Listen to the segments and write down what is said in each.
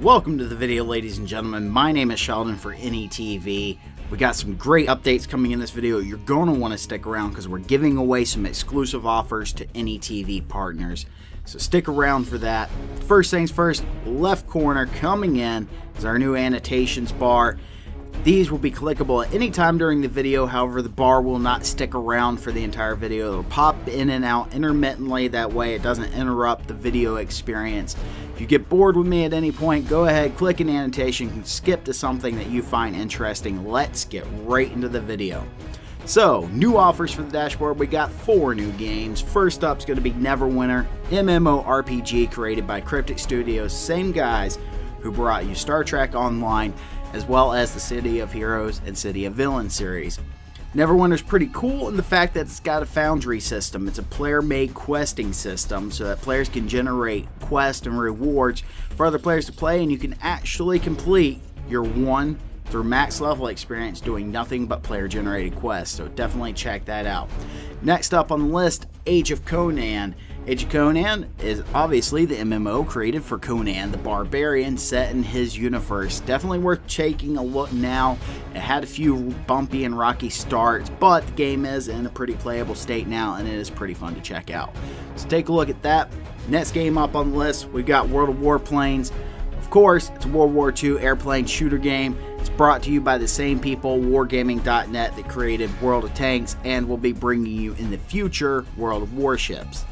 Welcome to the video, ladies and gentlemen. My name is Sheldon for any.TV. We got some great updates coming in this video. You're going to want to stick around because we're giving away some exclusive offers to any.TV partners. So stick around for that. First things first, left corner coming in is our new annotations bar. These will be clickable at any time during the video, however the bar will not stick around for the entire video. It'll pop in and out intermittently, that way it doesn't interrupt the video experience. If you get bored with me at any point, go ahead, click an annotation, and skip to something that you find interesting. Let's get right into the video. So, new offers for the dashboard. We got four new games. First up is going to be Neverwinter, MMORPG created by Cryptic Studios, same guys who brought you Star Trek Online as well as the City of Heroes and City of Villains series. Neverwinter's pretty cool in the fact that it's got a foundry system. It's a player-made questing system so that players can generate quests and rewards for other players to play and you can actually complete your one through max level experience doing nothing but player generated quests. So definitely check that out. Next up on the list, Age of Conan. Age of Conan is obviously the MMO created for Conan the Barbarian set in his universe. Definitely worth taking a look now. It had a few bumpy and rocky starts, but the game is in a pretty playable state now and it is pretty fun to check out. So take a look at that. Next game up on the list, we've got World of Warplanes. Of course, it's a World War II airplane shooter game. It's brought to you by the same people, Wargaming.net, that created World of Tanks and will be bringing you in the future World of Warships.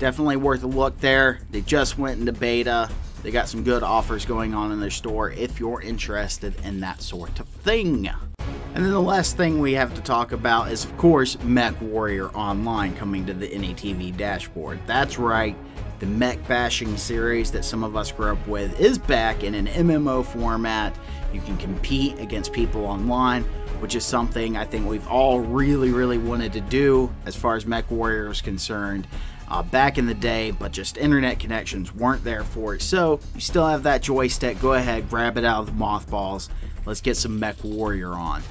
Definitely worth a look there. They just went into beta. They got some good offers going on in their store if you're interested in that sort of thing. And then the last thing we have to talk about is, of course, MechWarrior Online coming to the any.TV dashboard. That's right, the mech bashing series that some of us grew up with is back in an MMO format. You can compete against people online, which is something I think we've all really, really wanted to do as far as Mech Warrior is concerned uh, back in the day, but just internet connections weren't there for it. So you still have that joystick. Go ahead, grab it out of the mothballs. Let's get some MechWarrior on.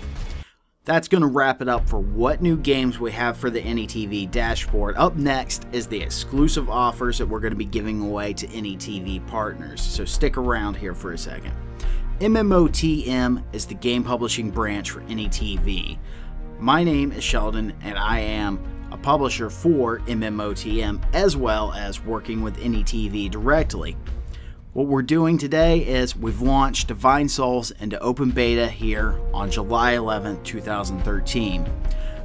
That's going to wrap it up for what new games we have for the any.TV dashboard. Up next is the exclusive offers that we're going to be giving away to any.TV partners. So stick around here for a second. MMOTM is the game publishing branch for any.TV. My name is Sheldon and I am a publisher for MMOTM, as well as working with any.TV directly. What we're doing today is we've launched Divine Souls into open beta here on July 11, 2013.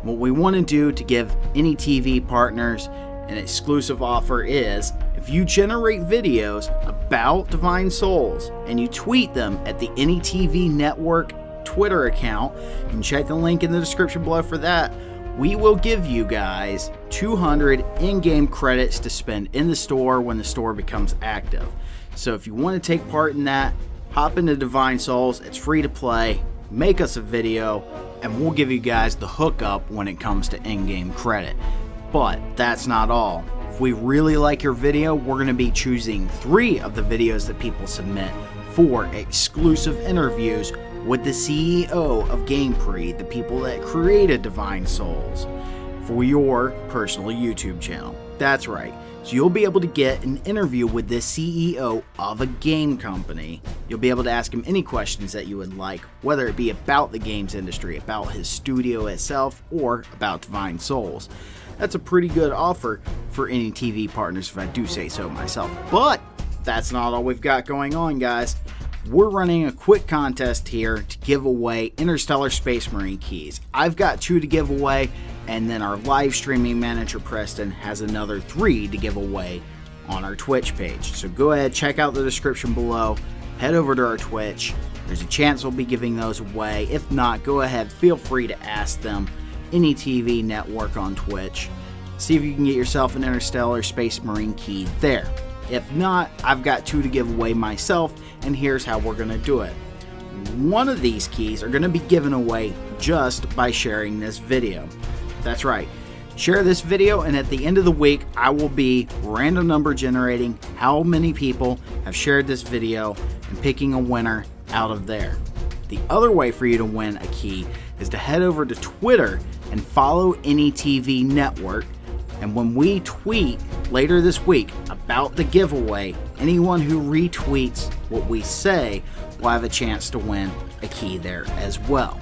What we want to do to give any.TV partners an exclusive offer is if you generate videos about Divine Souls and you tweet them at the NETV Network Twitter account, you can check the link in the description below for that we will give you guys 200 in-game credits to spend in the store when the store becomes active. So if you want to take part in that, hop into Divine Souls. It's free to play. Make us a video and we'll give you guys the hookup when it comes to in-game credit. But that's not all. If we really like your video, we're going to be choosing three of the videos that people submit for exclusive interviews with the CEO of GamePre, the people that created Divine Souls, for your personal YouTube channel. That's right. So you'll be able to get an interview with the CEO of a game company. You'll be able to ask him any questions that you would like, whether it be about the games industry, about his studio itself, or about Divine Souls. That's a pretty good offer for any.TV partners if I do say so myself. But that's not all we've got going on, guys we're running a quick contest here to give away Interstellar Space Marine keys. I've got two to give away, and then our live streaming manager Preston has another three to give away on our Twitch page. So go ahead, check out the description below, head over to our Twitch. There's a chance we'll be giving those away. If not, go ahead, feel free to ask them. any.TV network on Twitch. See if you can get yourself an Interstellar Space Marine key there. If not, I've got two to give away myself, and here's how we're going to do it. One of these keys are going to be given away just by sharing this video. That's right. Share this video, and at the end of the week, I will be random number generating how many people have shared this video and picking a winner out of there. The other way for you to win a key is to head over to Twitter and follow any.TV Network and when we tweet later this week about the giveaway anyone who retweets what we say will have a chance to win a key there as well.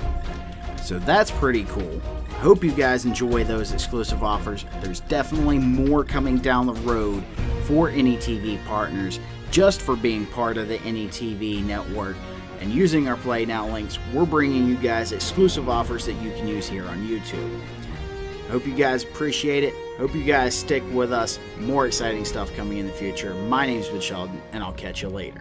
So that's pretty cool. Hope you guys enjoy those exclusive offers. There's definitely more coming down the road for any.TV partners just for being part of the any.TV network and using our Play Now links. We're bringing you guys exclusive offers that you can use here on YouTube. Hope you guys appreciate it. Hope you guys stick with us. More exciting stuff coming in the future. My name's Ben Sheldon, and I'll catch you later.